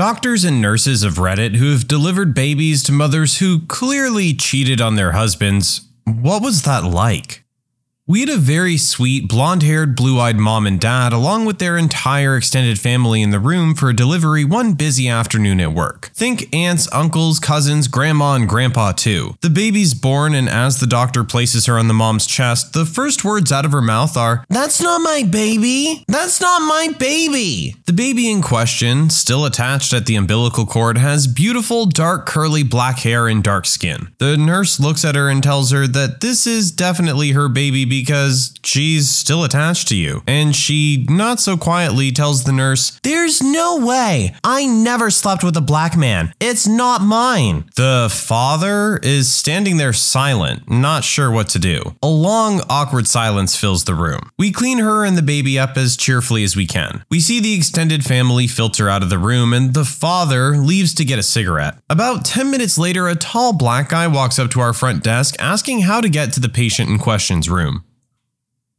Doctors and nurses of Reddit who have delivered babies to mothers who clearly cheated on their husbands, what was that like? We had a very sweet, blonde haired, blue eyed mom and dad, along with their entire extended family in the room for a delivery one busy afternoon at work. Think aunts, uncles, cousins, grandma, and grandpa too. The baby's born, and as the doctor places her on the mom's chest, the first words out of her mouth are, That's not my baby! That's not my baby! The baby in question, still attached at the umbilical cord, has beautiful, dark, curly black hair and dark skin. The nurse looks at her and tells her that this is definitely her baby because she's still attached to you. And she, not so quietly, tells the nurse, There's no way! I never slept with a black man. It's not mine. The father is standing there silent, not sure what to do. A long, awkward silence fills the room. We clean her and the baby up as cheerfully as we can. We see the extended family filter out of the room, and the father leaves to get a cigarette. About 10 minutes later, a tall black guy walks up to our front desk asking how to get to the patient in question's room.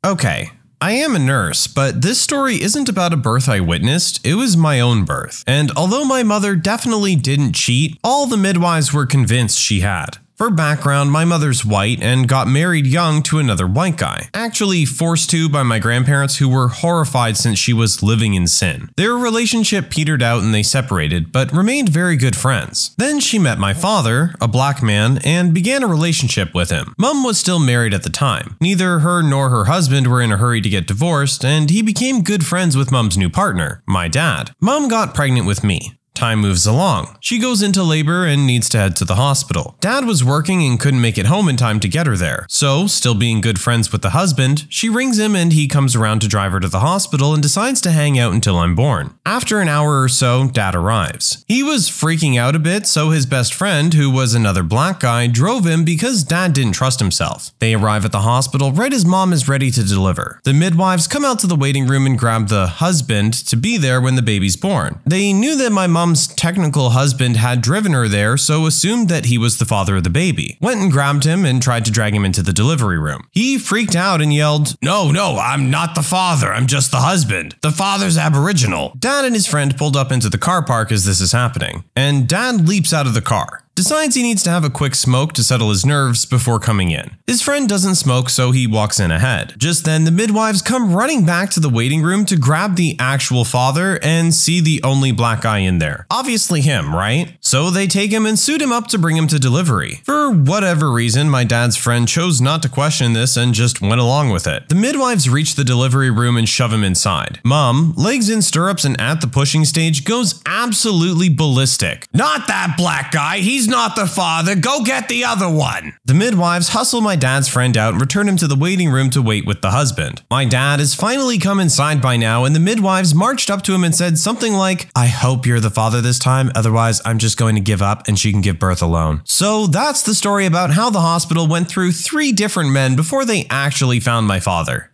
Okay, I am a nurse, but this story isn't about a birth I witnessed, it was my own birth. And although my mother definitely didn't cheat, all the midwives were convinced she had. For background, my mother's white and got married young to another white guy. Actually, forced to by my grandparents who were horrified since she was living in sin. Their relationship petered out and they separated, but remained very good friends. Then she met my father, a black man, and began a relationship with him. Mum was still married at the time. Neither her nor her husband were in a hurry to get divorced, and he became good friends with Mum's new partner, my dad. Mum got pregnant with me. Time moves along. She goes into labor and needs to head to the hospital. Dad was working and couldn't make it home in time to get her there. So, still being good friends with the husband, she rings him and he comes around to drive her to the hospital and decides to hang out until I'm born. After an hour or so, Dad arrives. He was freaking out a bit, so his best friend, who was another black guy, drove him because Dad didn't trust himself. They arrive at the hospital right as mom is ready to deliver. The midwives come out to the waiting room and grab the husband to be there when the baby's born. They knew that my mom mom's technical husband had driven her there, so assumed that he was the father of the baby. Went and grabbed him and tried to drag him into the delivery room. He freaked out and yelled, No, no, I'm not the father, I'm just the husband. The father's aboriginal. Dad and his friend pulled up into the car park as this is happening, and Dad leaps out of the car decides he needs to have a quick smoke to settle his nerves before coming in. His friend doesn't smoke, so he walks in ahead. Just then, the midwives come running back to the waiting room to grab the actual father and see the only black guy in there. Obviously him, right? So they take him and suit him up to bring him to delivery. For whatever reason, my dad's friend chose not to question this and just went along with it. The midwives reach the delivery room and shove him inside. Mom, legs in stirrups and at the pushing stage, goes absolutely ballistic. Not that black guy, he's He's not the father. Go get the other one. The midwives hustle my dad's friend out and return him to the waiting room to wait with the husband. My dad has finally come inside by now, and the midwives marched up to him and said something like, I hope you're the father this time, otherwise, I'm just going to give up and she can give birth alone. So that's the story about how the hospital went through three different men before they actually found my father.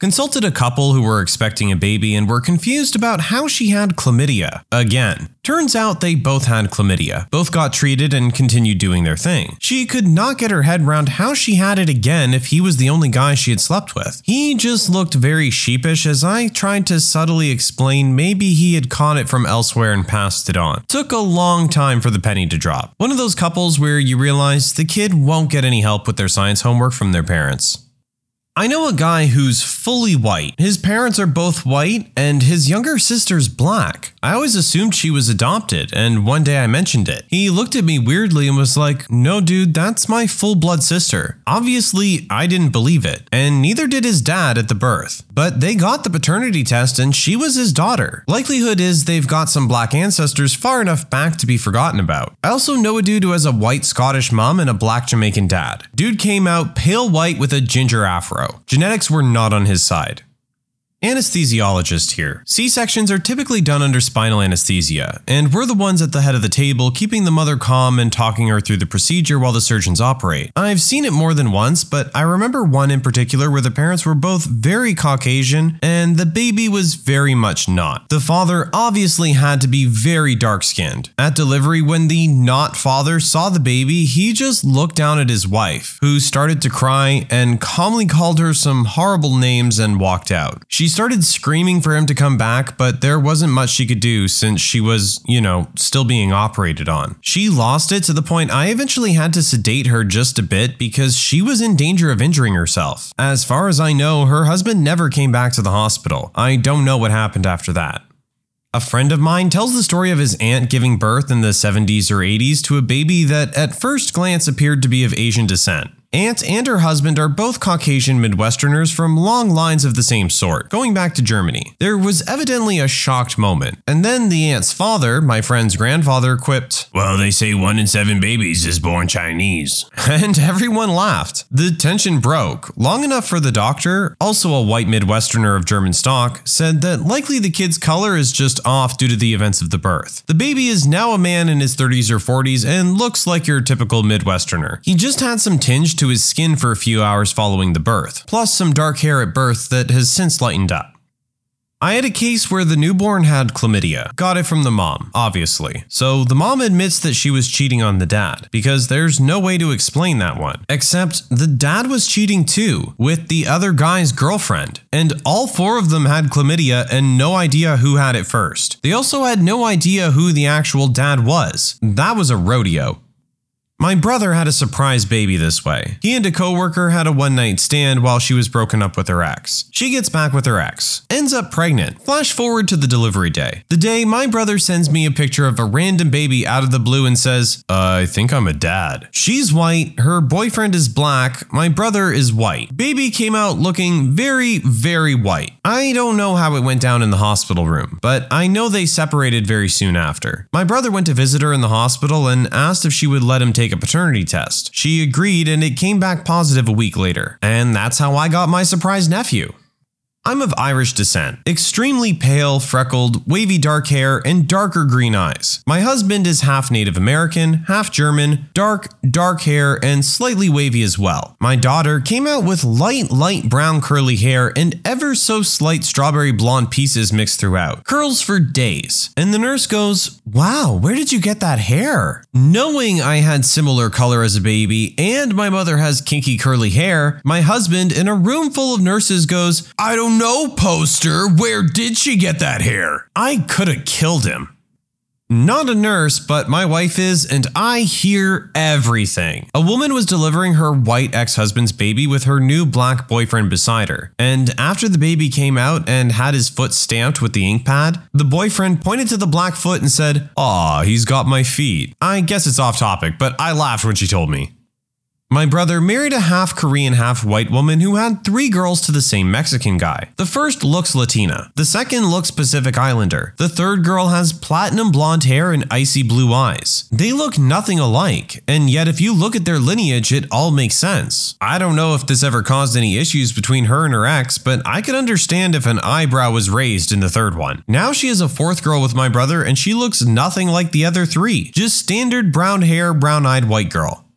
Consulted a couple who were expecting a baby and were confused about how she had chlamydia. Again, turns out they both had chlamydia. Both got treated and continued doing their thing. She could not get her head around how she had it again if he was the only guy she had slept with. He just looked very sheepish as I tried to subtly explain maybe he had caught it from elsewhere and passed it on. Took a long time for the penny to drop. One of those couples where you realize the kid won't get any help with their science homework from their parents. I know a guy who's fully white. His parents are both white, and his younger sister's black. I always assumed she was adopted, and one day I mentioned it. He looked at me weirdly and was like, No, dude, that's my full blood sister. Obviously, I didn't believe it, and neither did his dad at the birth. But they got the paternity test, and she was his daughter. Likelihood is they've got some black ancestors far enough back to be forgotten about. I also know a dude who has a white Scottish mom and a black Jamaican dad. Dude came out pale white with a ginger afro. Genetics were not on his side. Anesthesiologist here. C-sections are typically done under spinal anesthesia, and we're the ones at the head of the table keeping the mother calm and talking her through the procedure while the surgeons operate. I've seen it more than once, but I remember one in particular where the parents were both very Caucasian and the baby was very much not. The father obviously had to be very dark-skinned. At delivery, when the not father saw the baby, he just looked down at his wife, who started to cry and calmly called her some horrible names and walked out. She She started screaming for him to come back, but there wasn't much she could do since she was, you know, still being operated on. She lost it to the point I eventually had to sedate her just a bit because she was in danger of injuring herself. As far as I know, her husband never came back to the hospital. I don't know what happened after that. A friend of mine tells the story of his aunt giving birth in the 70s or 80s to a baby that at first glance appeared to be of Asian descent. Aunt and her husband are both Caucasian Midwesterners from long lines of the same sort, going back to Germany. There was evidently a shocked moment, and then the aunt's father, my friend's grandfather, quipped, Well, they say one in seven babies is born Chinese. And everyone laughed. The tension broke, long enough for the doctor, also a white Midwesterner of German stock, said that likely the kid's color is just off due to the events of the birth. The baby is now a man in his 30s or 40s and looks like your typical Midwesterner. He just had some tinge to his skin for a few hours following the birth, plus some dark hair at birth that has since lightened up. I had a case where the newborn had chlamydia. Got it from the mom, obviously. So the mom admits that she was cheating on the dad, because there's no way to explain that one. Except the dad was cheating too, with the other guy's girlfriend. And all four of them had chlamydia and no idea who had it first. They also had no idea who the actual dad was. That was a rodeo. My brother had a surprise baby this way. He and a coworker had a one night stand while she was broken up with her ex. She gets back with her ex, ends up pregnant. Flash forward to the delivery day. The day my brother sends me a picture of a random baby out of the blue and says, uh, I think I'm a dad. She's white, her boyfriend is black, my brother is white. Baby came out looking very, very white. I don't know how it went down in the hospital room, but I know they separated very soon after. My brother went to visit her in the hospital and asked if she would let him take take a paternity test. She agreed and it came back positive a week later. And that's how I got my surprise nephew. I'm of Irish descent, extremely pale, freckled, wavy dark hair, and darker green eyes. My husband is half Native American, half German, dark, dark hair, and slightly wavy as well. My daughter came out with light, light brown curly hair and ever so slight strawberry blonde pieces mixed throughout. Curls for days. And the nurse goes, Wow, where did you get that hair? Knowing I had similar color as a baby and my mother has kinky curly hair, my husband in a room full of nurses goes, I don't no poster. Where did she get that hair? I could have killed him. Not a nurse, but my wife is, and I hear everything. A woman was delivering her white ex husband's baby with her new black boyfriend beside her. And after the baby came out and had his foot stamped with the ink pad, the boyfriend pointed to the black foot and said, Aw, he's got my feet. I guess it's off topic, but I laughed when she told me. My brother married a half Korean, half white woman who had three girls to the same Mexican guy. The first looks Latina, the second looks Pacific Islander, the third girl has platinum blonde hair and icy blue eyes. They look nothing alike, and yet if you look at their lineage, it all makes sense. I don't know if this ever caused any issues between her and her ex, but I could understand if an eyebrow was raised in the third one. Now she is a fourth girl with my brother, and she looks nothing like the other three, just standard brown hair, brown eyed white girl.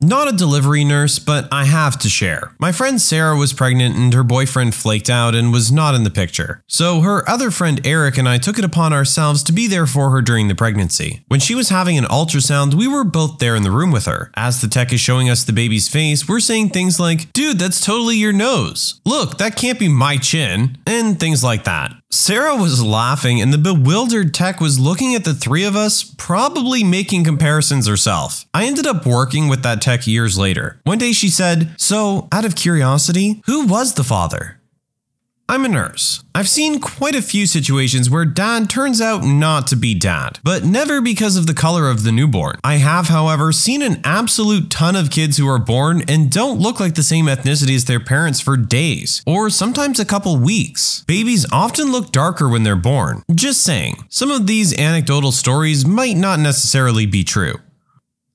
Not a delivery nurse, but I have to share. My friend Sarah was pregnant and her boyfriend flaked out and was not in the picture. So her other friend Eric and I took it upon ourselves to be there for her during the pregnancy. When she was having an ultrasound, we were both there in the room with her. As the tech is showing us the baby's face, we're saying things like, dude, that's totally your nose. Look, that can't be my chin. And things like that. Sarah was laughing, and the bewildered tech was looking at the three of us, probably making comparisons herself. I ended up working with that tech years later. One day she said, So, out of curiosity, who was the father? I'm a nurse. I've seen quite a few situations where dad turns out not to be dad, but never because of the color of the newborn. I have, however, seen an absolute ton of kids who are born and don't look like the same ethnicity as their parents for days, or sometimes a couple weeks. Babies often look darker when they're born. Just saying, some of these anecdotal stories might not necessarily be true.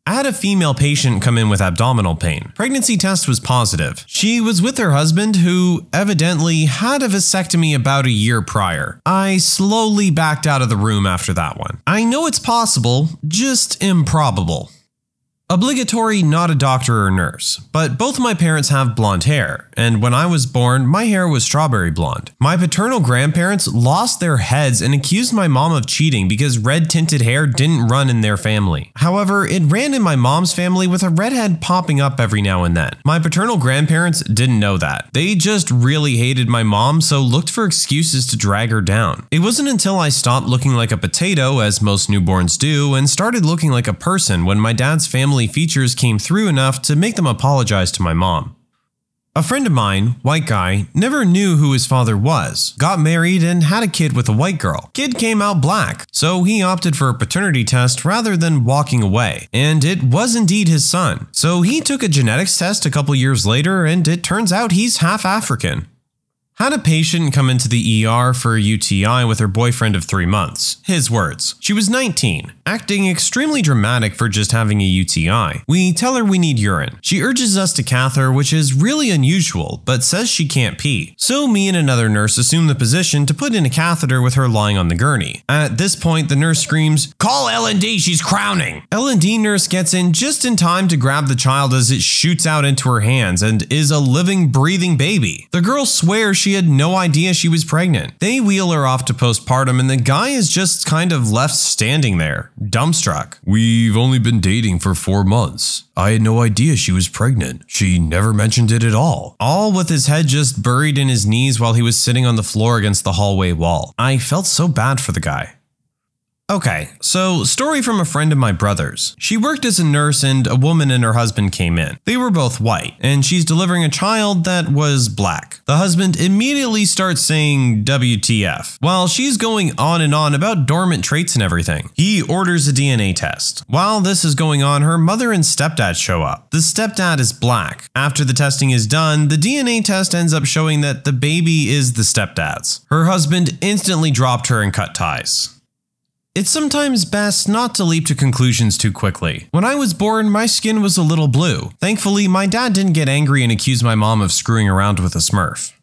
I had a female patient come in with abdominal pain. Pregnancy test was positive. She was with her husband, who evidently had a vasectomy about a year prior. I slowly backed out of the room after that one. I know it's possible, just improbable. Obligatory not a doctor or nurse, but both my parents have blonde hair, and when I was born, my hair was strawberry blonde. My paternal grandparents lost their heads and accused my mom of cheating because red tinted hair didn't run in their family. However, it ran in my mom's family with a redhead popping up every now and then. My paternal grandparents didn't know that. They just really hated my mom, so looked for excuses to drag her down. It wasn't until I stopped looking like a potato, as most newborns do, and started looking like a person when my dad's family family features came through enough to make them apologize to my mom. A friend of mine, white guy, never knew who his father was, got married, and had a kid with a white girl. Kid came out black, so he opted for a paternity test rather than walking away, and it was indeed his son. So he took a genetics test a couple years later, and it turns out he's half African. Had a patient come into the ER for a UTI with her boyfriend of three months. His words. She was 19, acting extremely dramatic for just having a UTI. We tell her we need urine. She urges us to cath her, which is really unusual, but says she can't pee. So me and another nurse assume the position to put in a catheter with her lying on the gurney. At this point, the nurse screams, Call L&D, she's crowning! L&D nurse gets in just in time to grab the child as it shoots out into her hands and is a living, breathing baby. The girl swears she had no idea she was pregnant. They wheel her off to postpartum, and the guy is just kind of left standing there, dumbstruck. We've only been dating for four months. I had no idea she was pregnant. She never mentioned it at all. All with his head just buried in his knees while he was sitting on the floor against the hallway wall. I felt so bad for the guy. Okay, so story from a friend of my brother's. She worked as a nurse and a woman and her husband came in. They were both white, and she's delivering a child that was black. The husband immediately starts saying WTF, while she's going on and on about dormant traits and everything. He orders a DNA test. While this is going on, her mother and stepdad show up. The stepdad is black. After the testing is done, the DNA test ends up showing that the baby is the stepdad's. Her husband instantly dropped her and cut ties. It's sometimes best not to leap to conclusions too quickly. When I was born, my skin was a little blue. Thankfully, my dad didn't get angry and accuse my mom of screwing around with a smurf.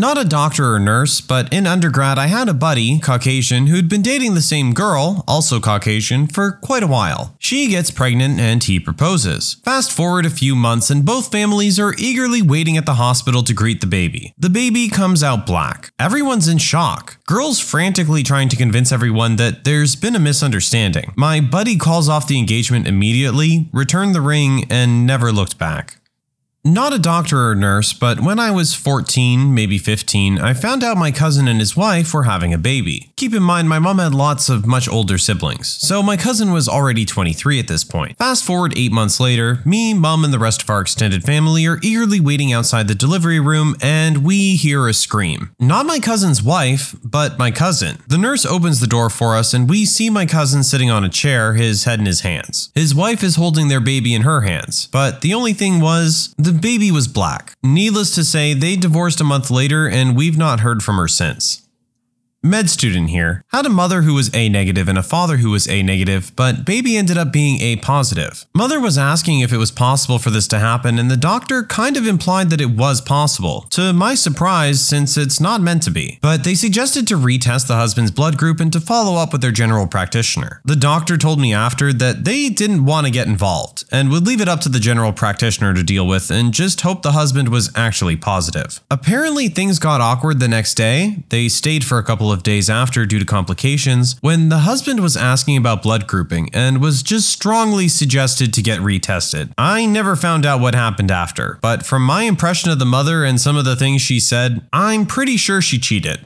Not a doctor or nurse, but in undergrad I had a buddy, Caucasian, who'd been dating the same girl, also Caucasian, for quite a while. She gets pregnant and he proposes. Fast forward a few months and both families are eagerly waiting at the hospital to greet the baby. The baby comes out black. Everyone's in shock. Girls frantically trying to convince everyone that there's been a misunderstanding. My buddy calls off the engagement immediately, returned the ring, and never looked back. Not a doctor or nurse, but when I was 14, maybe 15, I found out my cousin and his wife were having a baby. Keep in mind, my mom had lots of much older siblings, so my cousin was already 23 at this point. Fast forward 8 months later, me, mom, and the rest of our extended family are eagerly waiting outside the delivery room, and we hear a scream. Not my cousin's wife, but my cousin. The nurse opens the door for us, and we see my cousin sitting on a chair, his head in his hands. His wife is holding their baby in her hands, but the only thing was, the baby was black. Needless to say, they divorced a month later and we've not heard from her since. Med student here had a mother who was A negative and a father who was A negative, but baby ended up being A positive. Mother was asking if it was possible for this to happen, and the doctor kind of implied that it was possible, to my surprise, since it's not meant to be. But they suggested to retest the husband's blood group and to follow up with their general practitioner. The doctor told me after that they didn't want to get involved and would leave it up to the general practitioner to deal with and just hope the husband was actually positive. Apparently, things got awkward the next day. They stayed for a couple couple of days after due to complications when the husband was asking about blood grouping and was just strongly suggested to get retested. I never found out what happened after, but from my impression of the mother and some of the things she said, I'm pretty sure she cheated.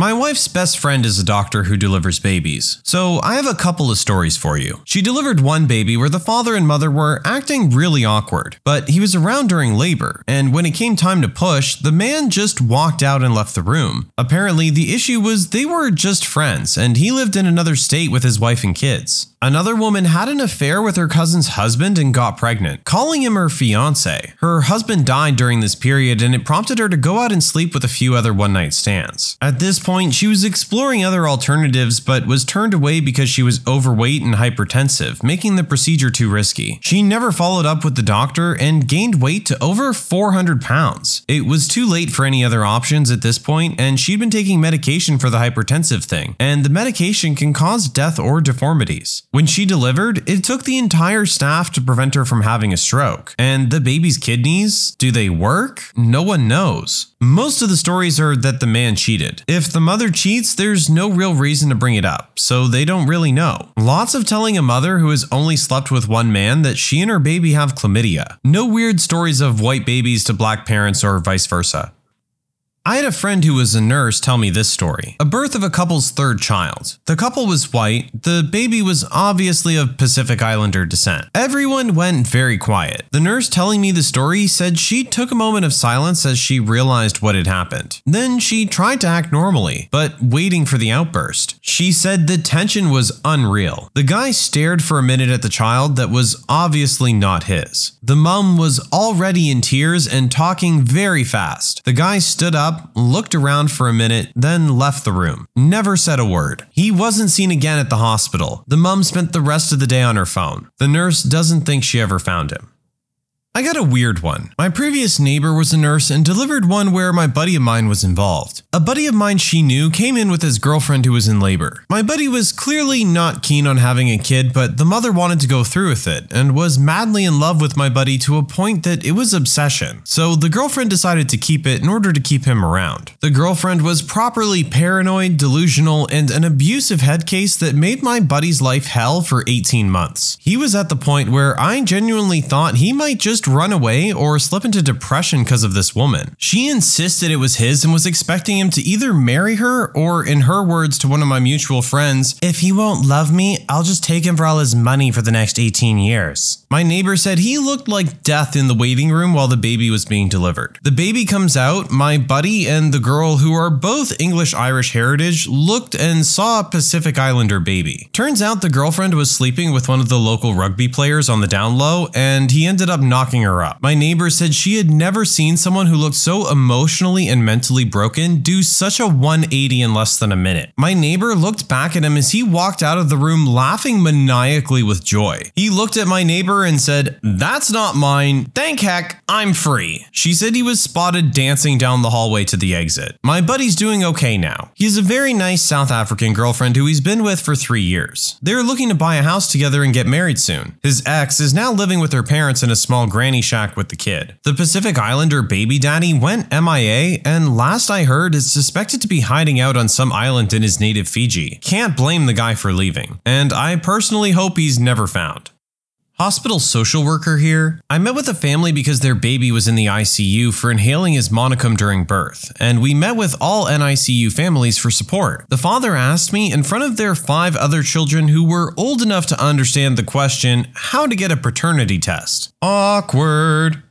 My wife's best friend is a doctor who delivers babies, so I have a couple of stories for you. She delivered one baby where the father and mother were acting really awkward, but he was around during labor, and when it came time to push, the man just walked out and left the room. Apparently, the issue was they were just friends, and he lived in another state with his wife and kids. Another woman had an affair with her cousin's husband and got pregnant, calling him her fiance. Her husband died during this period, and it prompted her to go out and sleep with a few other one night stands. At this point, point, she was exploring other alternatives but was turned away because she was overweight and hypertensive, making the procedure too risky. She never followed up with the doctor and gained weight to over 400 pounds. It was too late for any other options at this point, and she'd been taking medication for the hypertensive thing, and the medication can cause death or deformities. When she delivered, it took the entire staff to prevent her from having a stroke. And the baby's kidneys, do they work? No one knows. Most of the stories are that the man cheated. If the mother cheats, there's no real reason to bring it up, so they don't really know. Lots of telling a mother who has only slept with one man that she and her baby have chlamydia. No weird stories of white babies to black parents or vice versa. I had a friend who was a nurse tell me this story. A birth of a couple's third child. The couple was white, the baby was obviously of Pacific Islander descent. Everyone went very quiet. The nurse telling me the story said she took a moment of silence as she realized what had happened. Then she tried to act normally, but waiting for the outburst. She said the tension was unreal. The guy stared for a minute at the child that was obviously not his. The mum was already in tears and talking very fast. The guy stood up up, looked around for a minute, then left the room. Never said a word. He wasn't seen again at the hospital. The mum spent the rest of the day on her phone. The nurse doesn't think she ever found him. I got a weird one. My previous neighbor was a nurse and delivered one where my buddy of mine was involved. A buddy of mine she knew came in with his girlfriend who was in labor. My buddy was clearly not keen on having a kid, but the mother wanted to go through with it and was madly in love with my buddy to a point that it was obsession. So the girlfriend decided to keep it in order to keep him around. The girlfriend was properly paranoid, delusional, and an abusive head case that made my buddy's life hell for 18 months. He was at the point where I genuinely thought he might just just run away or slip into depression because of this woman. She insisted it was his and was expecting him to either marry her or, in her words to one of my mutual friends, if he won't love me, I'll just take him for all his money for the next 18 years. My neighbor said he looked like death in the waiting room while the baby was being delivered. The baby comes out, my buddy and the girl, who are both English Irish heritage, looked and saw a Pacific Islander baby. Turns out the girlfriend was sleeping with one of the local rugby players on the down low, and he ended up knocking her up. My neighbor said she had never seen someone who looked so emotionally and mentally broken do such a 180 in less than a minute. My neighbor looked back at him as he walked out of the room laughing maniacally with joy. He looked at my neighbor and said, That's not mine. Thank heck, I'm free. She said he was spotted dancing down the hallway to the exit. My buddy's doing okay now. He has a very nice South African girlfriend who he's been with for three years. They're looking to buy a house together and get married soon. His ex is now living with her parents in a small granny shack with the kid. The Pacific Islander baby daddy went MIA, and last I heard, is suspected to be hiding out on some island in his native Fiji. Can't blame the guy for leaving, and I personally hope he's never found. Hospital social worker here. I met with a family because their baby was in the ICU for inhaling his meconium during birth, and we met with all NICU families for support. The father asked me in front of their five other children who were old enough to understand the question how to get a paternity test. Awkward.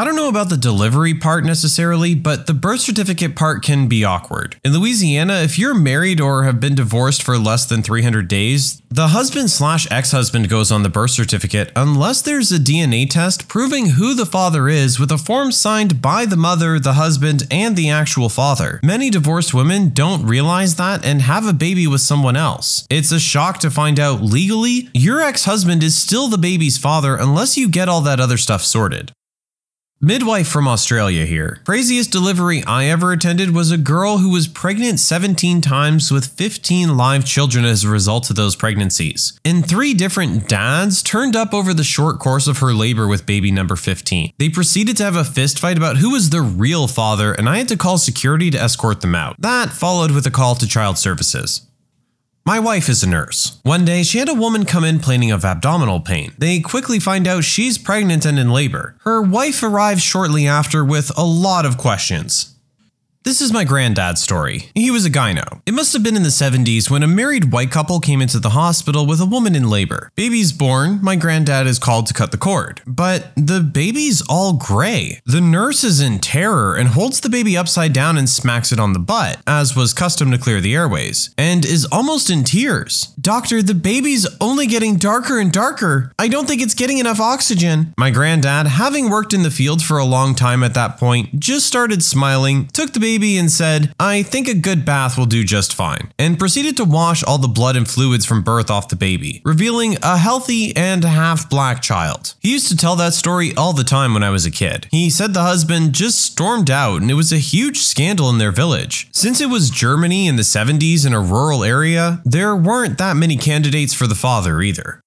I don't know about the delivery part necessarily, but the birth certificate part can be awkward. In Louisiana, if you're married or have been divorced for less than 300 days, the husband slash ex husband goes on the birth certificate unless there's a DNA test proving who the father is with a form signed by the mother, the husband, and the actual father. Many divorced women don't realize that and have a baby with someone else. It's a shock to find out legally, your ex husband is still the baby's father unless you get all that other stuff sorted. Midwife from Australia here. Craziest delivery I ever attended was a girl who was pregnant 17 times with 15 live children as a result of those pregnancies. And three different dads turned up over the short course of her labor with baby number 15. They proceeded to have a fistfight about who was the real father, and I had to call security to escort them out. That followed with a call to child services. My wife is a nurse. One day, she had a woman come in complaining of abdominal pain. They quickly find out she's pregnant and in labor. Her wife arrives shortly after with a lot of questions. This is my granddad's story. He was a gyno. It must have been in the 70s when a married white couple came into the hospital with a woman in labor. Baby's born, my granddad is called to cut the cord. But the baby's all gray. The nurse is in terror and holds the baby upside down and smacks it on the butt, as was custom to clear the airways, and is almost in tears. Doctor, the baby's only getting darker and darker. I don't think it's getting enough oxygen. My granddad, having worked in the field for a long time at that point, just started smiling, took the baby baby and said, I think a good bath will do just fine, and proceeded to wash all the blood and fluids from birth off the baby, revealing a healthy and half black child. He used to tell that story all the time when I was a kid. He said the husband just stormed out and it was a huge scandal in their village. Since it was Germany in the 70s in a rural area, there weren't that many candidates for the father either.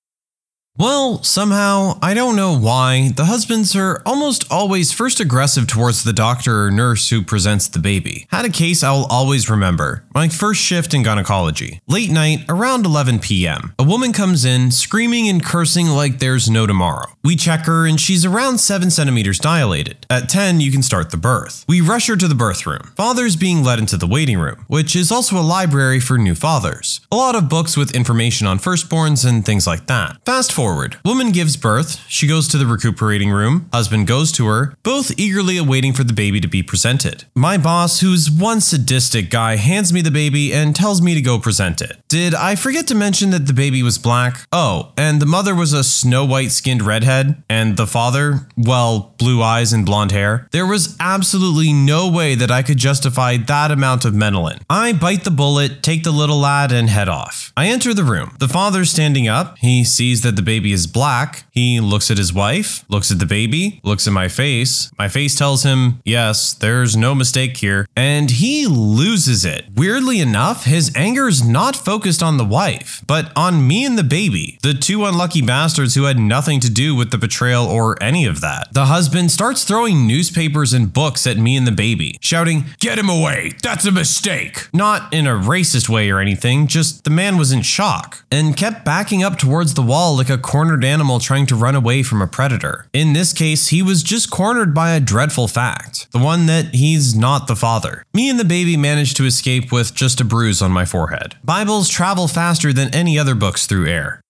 Well, somehow, I don't know why, the husbands are almost always first aggressive towards the doctor or nurse who presents the baby. Had a case I'll always remember. My first shift in gynecology. Late night, around 11 p.m. A woman comes in, screaming and cursing like there's no tomorrow. We check her and she's around 7 centimeters dilated. At 10, you can start the birth. We rush her to the birth room. Father's being led into the waiting room, which is also a library for new fathers. A lot of books with information on firstborns and things like that. Fast forward forward. Woman gives birth, she goes to the recuperating room, husband goes to her, both eagerly awaiting for the baby to be presented. My boss, who's one sadistic guy, hands me the baby and tells me to go present it. Did I forget to mention that the baby was black? Oh, and the mother was a snow white skinned redhead, and the father, well, blue eyes and blonde hair? There was absolutely no way that I could justify that amount of melanin. I bite the bullet, take the little lad, and head off. I enter the room. The father's standing up. He sees that the baby baby is black, he looks at his wife, looks at the baby, looks at my face. My face tells him, yes, there's no mistake here, and he loses it. Weirdly enough, his anger is not focused on the wife, but on me and the baby, the two unlucky bastards who had nothing to do with the betrayal or any of that. The husband starts throwing newspapers and books at me and the baby, shouting, Get him away! That's a mistake! Not in a racist way or anything, just the man was in shock, and kept backing up towards the wall like a cornered animal trying to run away from a predator. In this case, he was just cornered by a dreadful fact, the one that he's not the father. Me and the baby managed to escape with just a bruise on my forehead. Bibles travel faster than any other books through air.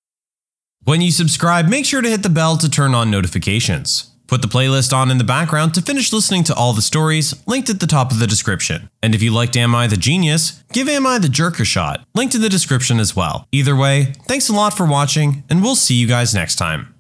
When you subscribe, make sure to hit the bell to turn on notifications. Put the playlist on in the background to finish listening to all the stories, linked at the top of the description. And if you liked Am I the Genius, give Am I the Jerk a shot, linked in the description as well. Either way, thanks a lot for watching, and we'll see you guys next time.